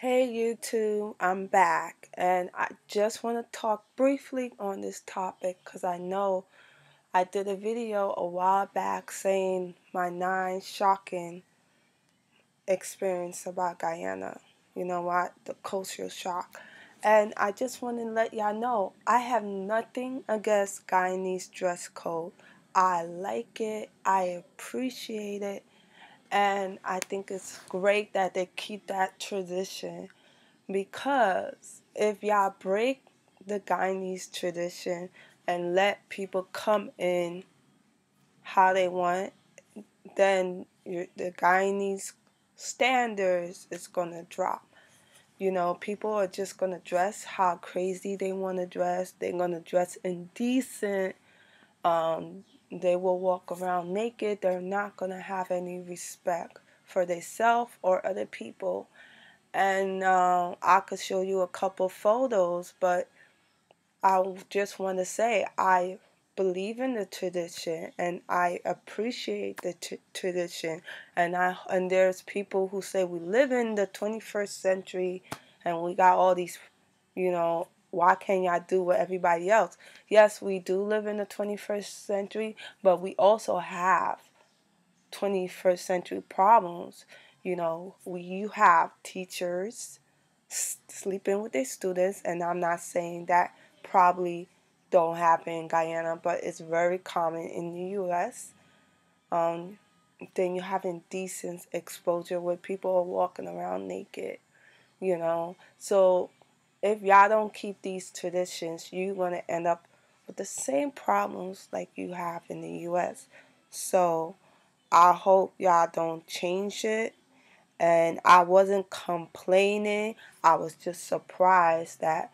Hey YouTube, I'm back and I just want to talk briefly on this topic because I know I did a video a while back saying my nine shocking experience about Guyana. You know what? The cultural shock. And I just want to let y'all know I have nothing against Guyanese dress code. I like it. I appreciate it. And I think it's great that they keep that tradition because if y'all break the Guyanese tradition and let people come in how they want, then the Guyanese standards is going to drop. You know, people are just going to dress how crazy they want to dress. They're going to dress indecent. Um, they will walk around naked. They're not going to have any respect for themselves or other people. And uh, I could show you a couple photos, but I just want to say I believe in the tradition and I appreciate the t- tradition. And I and there's people who say we live in the 21st century and we got all these, you know, why can't y'all do what everybody else? Yes, we do live in the 21st century, but we also have 21st century problems. You know, we you have teachers sleeping with their students, and I'm not saying that probably don't happen in Guyana, but it's very common in the U.S. Um, then you have indecent exposure where people are walking around naked, you know. So if y'all don't keep these traditions, you're going to end up with the same problems like you have in the U.S. So I hope y'all don't change it. And I wasn't complaining. I was just surprised that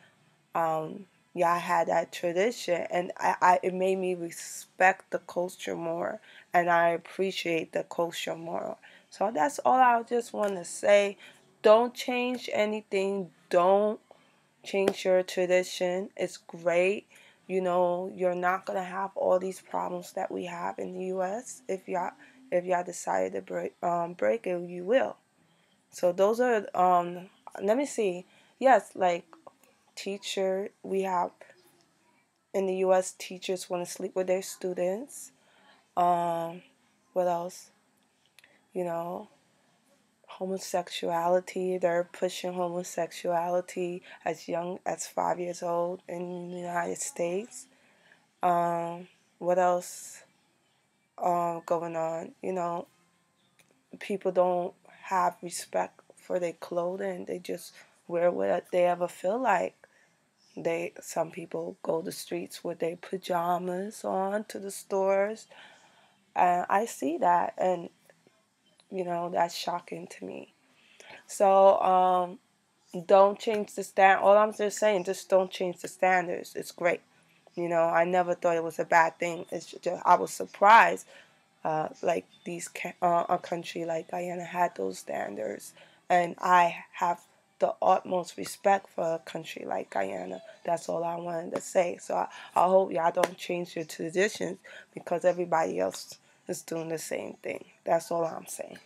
um, y'all had that tradition, and I, I it made me respect the culture more, and I appreciate the culture more. So that's all I just want to say. Don't change anything. Don't change your tradition. It's great. You know, you're not gonna have all these problems that we have in the U.S. If y'all if y'all decide to break um break it, you will. So those are um. Let me see. Yes, like teacher, we have in the U.S. teachers want to sleep with their students. Um, what else? You know, homosexuality. They're pushing homosexuality as young as five years old in the United States. Um, what else uh, going on? You know, people don't have respect for their clothing. They just wear what they ever feel like. They some people go the streets with their pajamas on to the stores. And I see that and you know, that's shocking to me. So, um, don't change the stand. All I'm just saying, just don't change the standards. It's great. You know, I never thought it was a bad thing. It's just I was surprised, uh, like these uh, a country like Guyana had those standards, and I have the utmost respect for a country like Guyana. That's all I wanted to say. So I, I hope y'all don't change your traditions because everybody else is doing the same thing. That's all I'm saying.